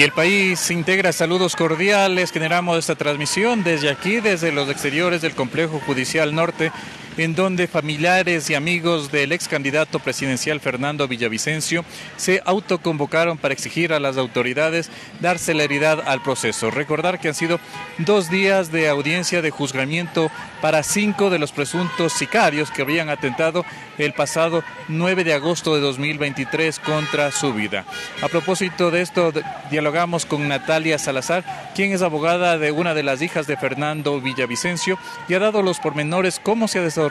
Y el país integra saludos cordiales. Generamos esta transmisión desde aquí, desde los exteriores del Complejo Judicial Norte, en donde familiares y amigos del ex candidato presidencial Fernando Villavicencio se autoconvocaron para exigir a las autoridades dar celeridad al proceso. Recordar que han sido dos días de audiencia de juzgamiento para cinco de los presuntos sicarios que habían atentado el pasado 9 de agosto de 2023 contra su vida. A propósito de esto, dialogamos con Natalia Salazar, quien es abogada de una de las hijas de Fernando Villavicencio y ha dado los pormenores cómo se ha desarrollado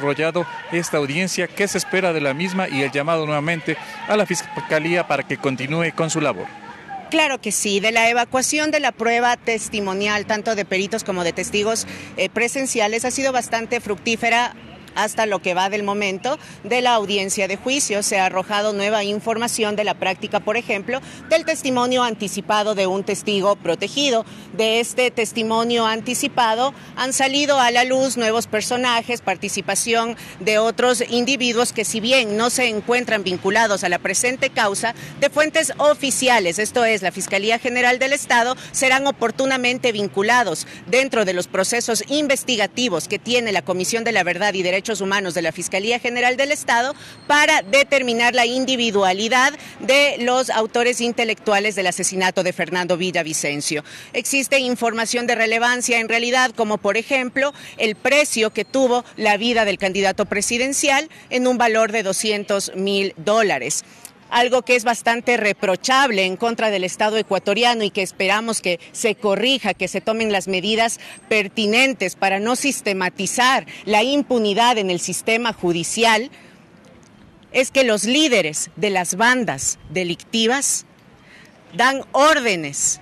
esta audiencia, qué se espera de la misma y el llamado nuevamente a la Fiscalía para que continúe con su labor. Claro que sí, de la evacuación de la prueba testimonial, tanto de peritos como de testigos eh, presenciales, ha sido bastante fructífera hasta lo que va del momento de la audiencia de juicio. Se ha arrojado nueva información de la práctica, por ejemplo, del testimonio anticipado de un testigo protegido. De este testimonio anticipado han salido a la luz nuevos personajes, participación de otros individuos que si bien no se encuentran vinculados a la presente causa, de fuentes oficiales, esto es la Fiscalía General del Estado, serán oportunamente vinculados dentro de los procesos investigativos que tiene la Comisión de la Verdad y Derechos Humanos de la Fiscalía General del Estado para determinar la individualidad de los autores intelectuales del asesinato de Fernando Villavicencio. Existe información de relevancia en realidad, como por ejemplo el precio que tuvo la vida del candidato presidencial en un valor de 200 mil dólares algo que es bastante reprochable en contra del Estado ecuatoriano y que esperamos que se corrija, que se tomen las medidas pertinentes para no sistematizar la impunidad en el sistema judicial, es que los líderes de las bandas delictivas dan órdenes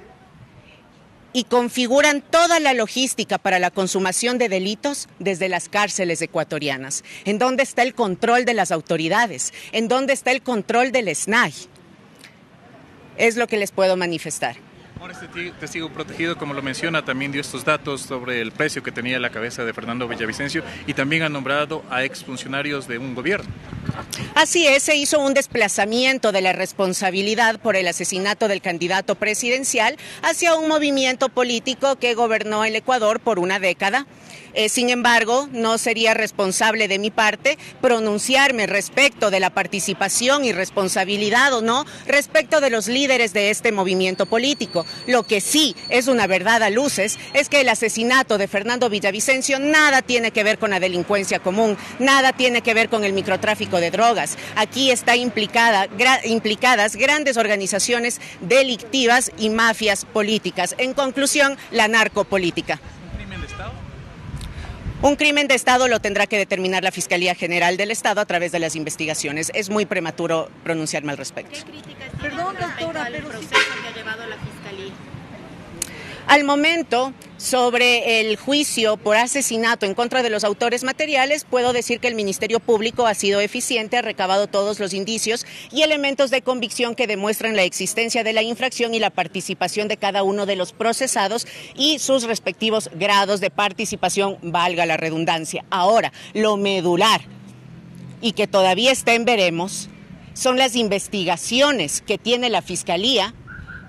y configuran toda la logística para la consumación de delitos desde las cárceles ecuatorianas. ¿En dónde está el control de las autoridades? ¿En dónde está el control del SNAI? Es lo que les puedo manifestar. Ahora este testigo protegido, como lo menciona, también dio estos datos sobre el precio que tenía la cabeza de Fernando Villavicencio y también ha nombrado a exfuncionarios de un gobierno. Así es, se hizo un desplazamiento de la responsabilidad por el asesinato del candidato presidencial hacia un movimiento político que gobernó el Ecuador por una década. Eh, sin embargo, no sería responsable de mi parte pronunciarme respecto de la participación y responsabilidad o no respecto de los líderes de este movimiento político. Lo que sí es una verdad a luces es que el asesinato de Fernando Villavicencio nada tiene que ver con la delincuencia común, nada tiene que ver con el microtráfico de drogas. Aquí está implicada, implicadas grandes organizaciones delictivas y mafias políticas. En conclusión, la narcopolítica. Un crimen de Estado lo tendrá que determinar la Fiscalía General del Estado a través de las investigaciones. Es muy prematuro pronunciarme al respecto. ¿Qué Perdón, doctora, pero proceso que ha llevado la Fiscalía? Al momento, sobre el juicio por asesinato en contra de los autores materiales, puedo decir que el Ministerio Público ha sido eficiente, ha recabado todos los indicios y elementos de convicción que demuestran la existencia de la infracción y la participación de cada uno de los procesados y sus respectivos grados de participación, valga la redundancia. Ahora, lo medular y que todavía está en veremos son las investigaciones que tiene la Fiscalía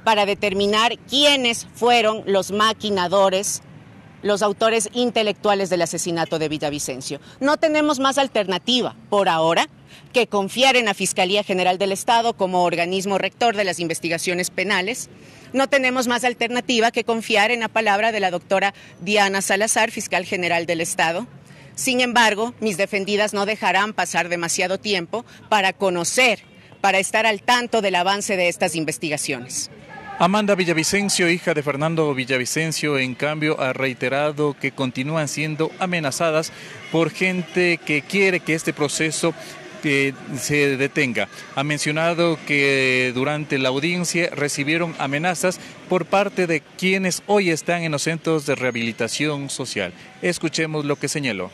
para determinar quiénes fueron los maquinadores, los autores intelectuales del asesinato de Villavicencio. No tenemos más alternativa por ahora que confiar en la Fiscalía General del Estado como organismo rector de las investigaciones penales. No tenemos más alternativa que confiar en la palabra de la doctora Diana Salazar, fiscal general del Estado. Sin embargo, mis defendidas no dejarán pasar demasiado tiempo para conocer, para estar al tanto del avance de estas investigaciones. Amanda Villavicencio, hija de Fernando Villavicencio, en cambio ha reiterado que continúan siendo amenazadas por gente que quiere que este proceso eh, se detenga. Ha mencionado que durante la audiencia recibieron amenazas por parte de quienes hoy están en los centros de rehabilitación social. Escuchemos lo que señaló.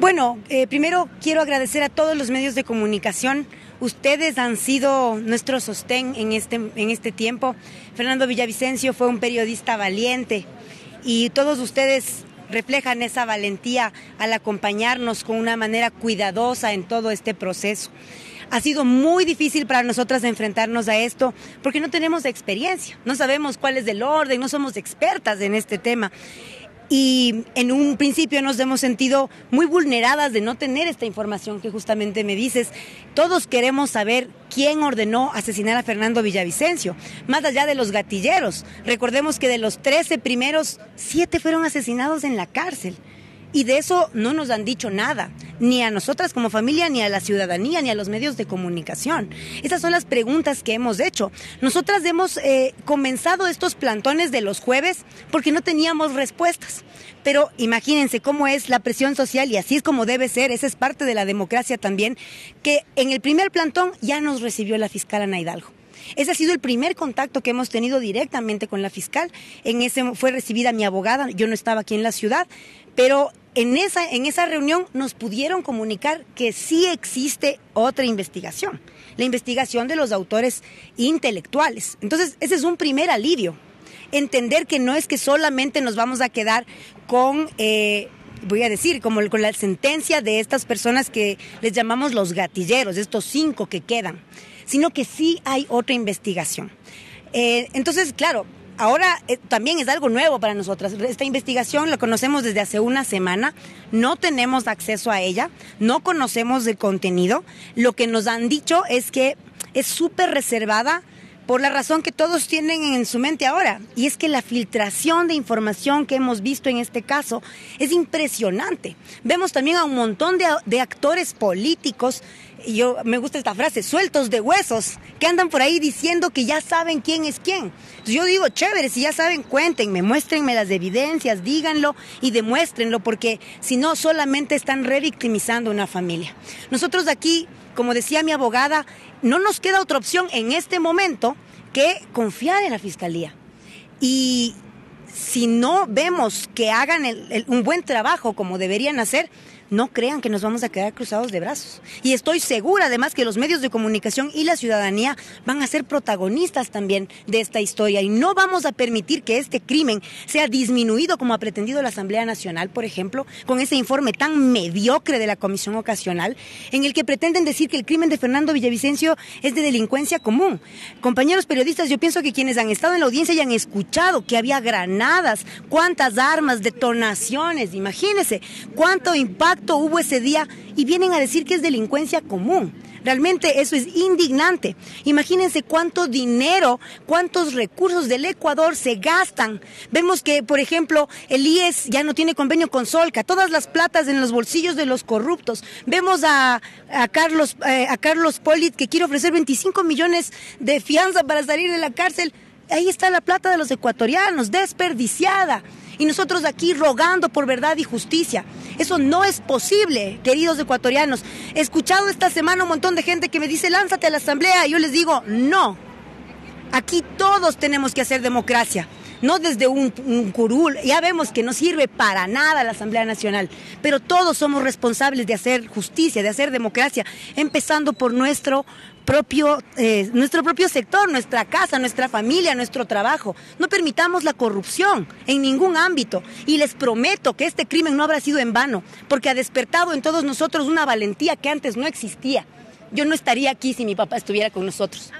Bueno, eh, primero quiero agradecer a todos los medios de comunicación Ustedes han sido nuestro sostén en este, en este tiempo. Fernando Villavicencio fue un periodista valiente y todos ustedes reflejan esa valentía al acompañarnos con una manera cuidadosa en todo este proceso. Ha sido muy difícil para nosotras enfrentarnos a esto porque no tenemos experiencia, no sabemos cuál es el orden, no somos expertas en este tema y en un principio nos hemos sentido muy vulneradas de no tener esta información que justamente me dices. Todos queremos saber quién ordenó asesinar a Fernando Villavicencio, más allá de los gatilleros. Recordemos que de los 13 primeros, 7 fueron asesinados en la cárcel. Y de eso no nos han dicho nada, ni a nosotras como familia, ni a la ciudadanía, ni a los medios de comunicación. Esas son las preguntas que hemos hecho. Nosotras hemos eh, comenzado estos plantones de los jueves porque no teníamos respuestas. Pero imagínense cómo es la presión social y así es como debe ser, esa es parte de la democracia también, que en el primer plantón ya nos recibió la fiscal Ana Hidalgo. Ese ha sido el primer contacto que hemos tenido directamente con la fiscal. En ese fue recibida mi abogada, yo no estaba aquí en la ciudad, pero en esa, en esa reunión nos pudieron comunicar que sí existe otra investigación, la investigación de los autores intelectuales. Entonces, ese es un primer alivio. Entender que no es que solamente nos vamos a quedar con eh, voy a decir, como con la sentencia de estas personas que les llamamos los gatilleros, estos cinco que quedan sino que sí hay otra investigación. Eh, entonces, claro, ahora eh, también es algo nuevo para nosotras. Esta investigación la conocemos desde hace una semana, no tenemos acceso a ella, no conocemos el contenido. Lo que nos han dicho es que es súper reservada por la razón que todos tienen en su mente ahora, y es que la filtración de información que hemos visto en este caso es impresionante. Vemos también a un montón de, actores políticos, yo me gusta esta frase, sueltos de huesos, que andan por ahí diciendo que ya saben quién es quién. yo digo, chévere, si ya saben, cuéntenme, muéstrenme las evidencias, díganlo y demuéstrenlo, porque si no, solamente están revictimizando una familia. Nosotros aquí como decía mi abogada, no nos queda otra opción en este momento que confiar en la fiscalía. Y si no vemos que hagan un buen trabajo como deberían hacer, no crean que nos vamos a quedar cruzados de brazos. Y estoy segura además que los medios de comunicación y la ciudadanía van a ser protagonistas también de esta historia y no vamos a permitir que este crimen sea disminuido como ha pretendido la Asamblea Nacional, por ejemplo, con ese informe tan mediocre de la Comisión Ocasional en el que pretenden decir que el crimen de Fernando Villavicencio es de delincuencia común. Compañeros periodistas, yo pienso que quienes han estado en la audiencia y han escuchado que había granadas, cuántas armas, detonaciones, imagínense cuánto impacto hubo ese día y vienen a decir que es delincuencia común. Realmente eso es indignante. Imagínense cuánto dinero, cuántos recursos del Ecuador se gastan. Vemos que, por ejemplo, el IES ya no tiene convenio con Solca, todas las platas en los bolsillos de los corruptos. Vemos a, Carlos, eh, a Carlos Polit que quiere ofrecer 25 millones de fianza para salir de la cárcel. Ahí está la plata de los ecuatorianos, desperdiciada y nosotros aquí rogando por verdad y justicia. Eso no es posible, queridos ecuatorianos. He escuchado esta semana un montón de gente que me dice, lánzate a la asamblea. Y yo les digo, no. Aquí todos tenemos que hacer democracia no desde un, curul. Ya vemos que no sirve para nada la Asamblea Nacional, pero todos somos responsables de hacer justicia, de hacer democracia, empezando por nuestro propio, eh, nuestro propio sector, nuestra casa, nuestra familia, nuestro trabajo. No permitamos la corrupción en ningún ámbito. Y les prometo que este crimen no habrá sido en vano, porque ha despertado en todos nosotros una valentía que antes no existía. Yo no estaría aquí si mi papá estuviera con nosotros.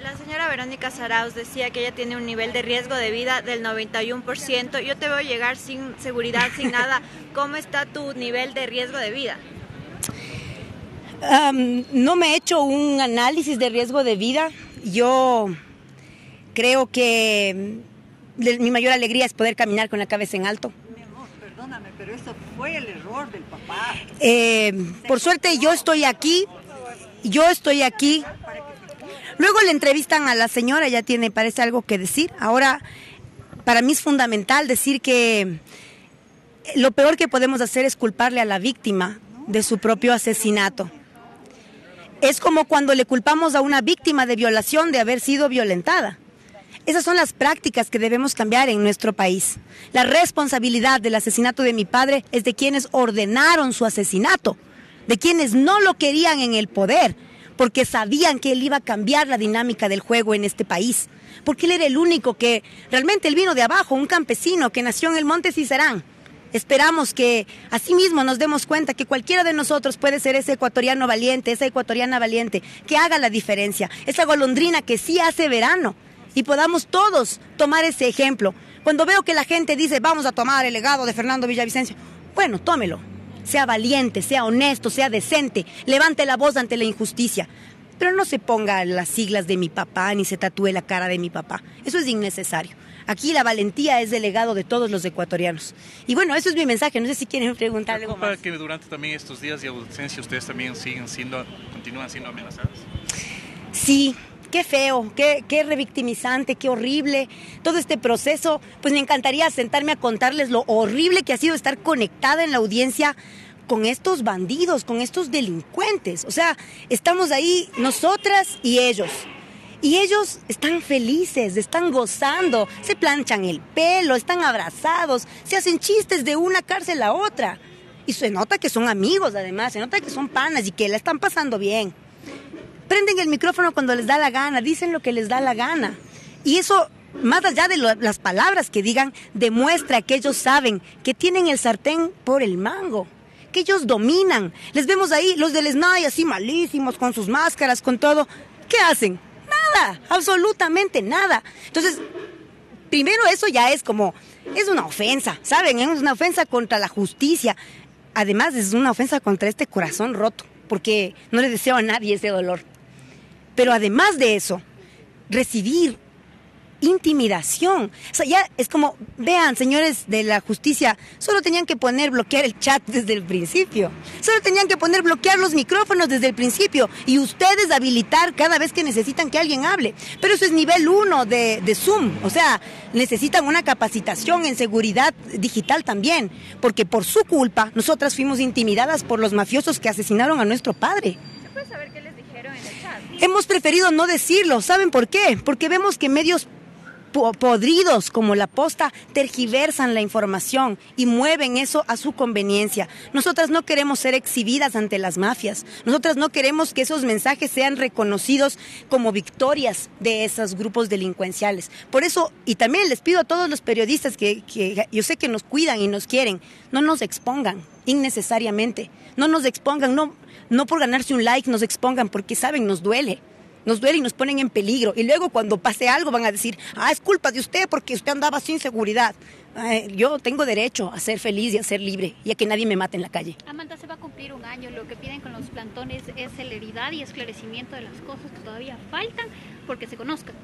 La señora Verónica Saraus decía que ella tiene un nivel de riesgo de vida del 91%. Yo te veo llegar sin seguridad, sin nada. ¿Cómo está tu nivel de riesgo de vida? no me he hecho un análisis de riesgo de vida. Yo creo que mi mayor alegría es poder caminar con la cabeza en alto. Mi amor, perdóname, pero eso fue el error del papá. Eh, por suerte yo estoy aquí, yo estoy aquí. Luego le entrevistan a la señora, ya tiene, parece algo que decir. Ahora, para mí es fundamental decir que lo peor que podemos hacer es culparle a la víctima de su propio asesinato. Es como cuando le culpamos a una víctima de violación de haber sido violentada. Esas son las prácticas que debemos cambiar en nuestro país. La responsabilidad del asesinato de mi padre es de quienes ordenaron su asesinato, de quienes no lo querían en el poder, porque sabían que él iba a cambiar la dinámica del juego en este país, porque él era el único que realmente él vino de abajo, un campesino que nació en el Monte Cicerán Esperamos que asimismo nos demos cuenta que cualquiera de nosotros puede ser ese ecuatoriano valiente, esa ecuatoriana valiente, que haga la diferencia, esa golondrina que sí hace verano y podamos todos tomar ese ejemplo. Cuando veo que la gente dice, vamos a tomar el legado de Fernando Villavicencio, bueno, tómelo. Sea valiente, sea honesto, sea decente, levante la voz ante la injusticia. Pero no se ponga las siglas de mi papá ni se tatúe la cara de mi papá. Eso es innecesario. Aquí la valentía es el legado de todos los ecuatorianos. Y bueno, eso es mi mensaje. No sé si quieren preguntar algo más. que durante también estos días de ausencia ustedes también siguen siendo, continúan siendo amenazadas? Sí, qué feo, qué, qué revictimizante, qué horrible. Todo este proceso, pues me encantaría sentarme a contarles lo horrible que ha sido estar conectada en la audiencia con estos bandidos, con estos delincuentes. O sea, estamos ahí nosotras y ellos. Y ellos están felices, están gozando, se planchan el pelo, están abrazados, se hacen chistes de una cárcel a otra. Y se nota que son amigos además, se nota que son panas y que la están pasando bien prenden el micrófono cuando les da la gana, dicen lo que les da la gana. Y eso, más allá de las palabras que digan, demuestra que ellos saben que tienen el sartén por el mango, que ellos dominan. Les vemos ahí, los del SNAI así malísimos, con sus máscaras, con todo. ¿Qué hacen? Nada, absolutamente nada. Entonces, primero eso ya es como, es una ofensa, ¿saben? Es una ofensa contra la justicia. Además, es una ofensa contra este corazón roto, porque no le deseo a nadie ese dolor. Pero además de eso, recibir intimidación. O sea, ya es como, vean, señores de la justicia, solo tenían que poner bloquear el chat desde el principio. Solo tenían que poner bloquear los micrófonos desde el principio y ustedes habilitar cada vez que necesitan que alguien hable. Pero eso es nivel uno de, Zoom. O sea, necesitan una capacitación en seguridad digital también. Porque por su culpa, nosotras fuimos intimidadas por los mafiosos que asesinaron a nuestro padre. ¿Se puede saber qué les dijeron en el chat? Hemos preferido no decirlo. ¿Saben por qué? Porque vemos que medios podridos como la posta tergiversan la información y mueven eso a su conveniencia. Nosotras no queremos ser exhibidas ante las mafias. Nosotras no queremos que esos mensajes sean reconocidos como victorias de esos grupos delincuenciales. Por eso, y también les pido a todos los periodistas que, que yo sé que nos cuidan y nos quieren, no nos expongan innecesariamente. No nos expongan, no, no por ganarse un like nos expongan porque saben, nos duele nos duele y nos ponen en peligro. Y luego cuando pase algo van a decir, ah, es culpa de usted porque usted andaba sin seguridad. yo tengo derecho a ser feliz y a ser libre y a que nadie me mate en la calle. Amanda, se va a cumplir un año. Lo que piden con los plantones es celeridad y esclarecimiento de las cosas que todavía faltan porque se conozcan.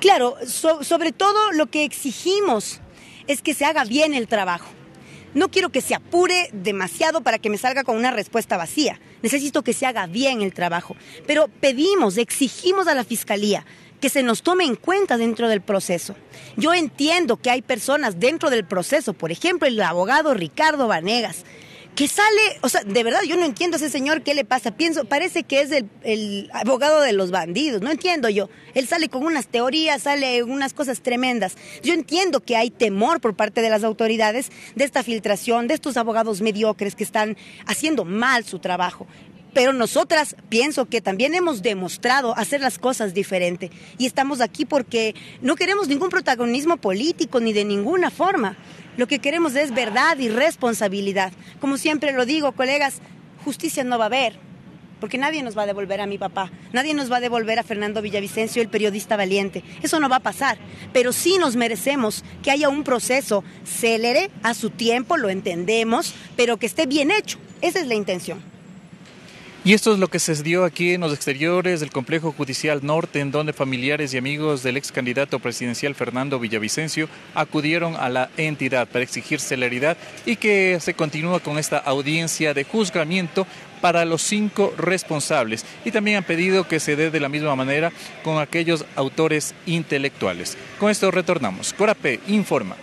Claro, sobre todo lo que exigimos es que se haga bien el trabajo. No quiero que se apure demasiado para que me salga con una respuesta vacía. Necesito que se haga bien el trabajo. Pero pedimos, exigimos a la Fiscalía que se nos tome en cuenta dentro del proceso. Yo entiendo que hay personas dentro del proceso, por ejemplo, el abogado Ricardo Vanegas, que sale, o sea, de verdad yo no entiendo a ese señor qué le pasa. Pienso, parece que es el, abogado de los bandidos, no entiendo yo. Él sale con unas teorías, sale unas cosas tremendas. Yo entiendo que hay temor por parte de las autoridades de esta filtración, de estos abogados mediocres que están haciendo mal su trabajo. Pero nosotras pienso que también hemos demostrado hacer las cosas diferente y estamos aquí porque no queremos ningún protagonismo político ni de ninguna forma. Lo que queremos es verdad y responsabilidad. Como siempre lo digo, colegas, justicia no va a haber, porque nadie nos va a devolver a mi papá, nadie nos va a devolver a Fernando Villavicencio, el periodista valiente. Eso no va a pasar, pero sí nos merecemos que haya un proceso célere, a su tiempo, lo entendemos, pero que esté bien hecho. Esa es la intención. Y esto es lo que se dio aquí en los exteriores del complejo judicial norte, en donde familiares y amigos del ex candidato presidencial Fernando Villavicencio acudieron a la entidad para exigir celeridad y que se continúa con esta audiencia de juzgamiento para los cinco responsables y también han pedido que se dé de la misma manera con aquellos autores intelectuales. Con esto retornamos. Corape informa.